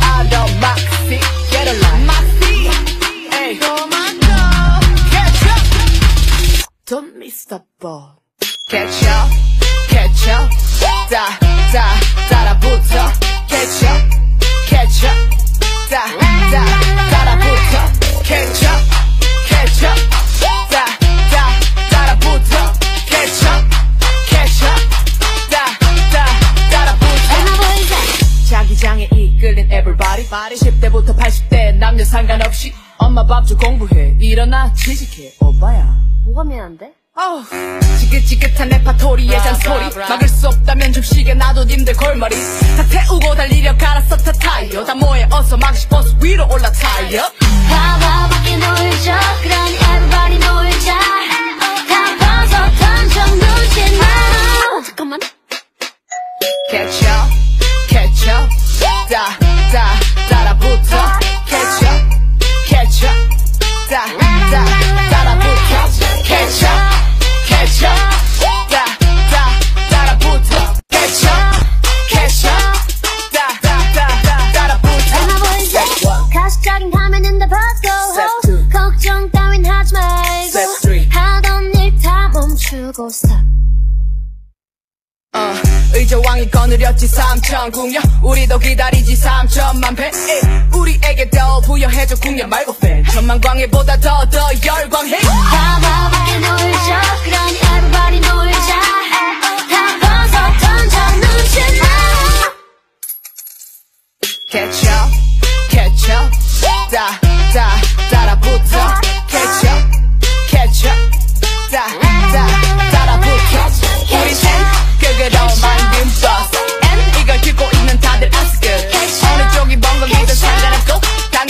I don't get a hey. Don't miss the ball. Catch up, catch up, die. 10대부터 80대 남녀 상관없이 엄마 밥 줘 공부해. 일어나 취직해. 오빠야. 뭐가 미안한데? Oh. 지긋지긋한 내 파토리의 잔소리. 막을 수 없다면 좀 쉬게. 놔둬 님들 골머리. 다 태우고 달리려 갈아서 타 타이어. 다 모여 어서 막 싶어서 위로 올라타요 제왕이 거느렸지 삼천 궁녀 우리도 기다리지 삼천만 배 우리에게 더 부여해줘 궁녀 말고 배 천만 광해보다 더 더 열광해 밤 밤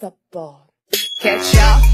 the ball. Catch up.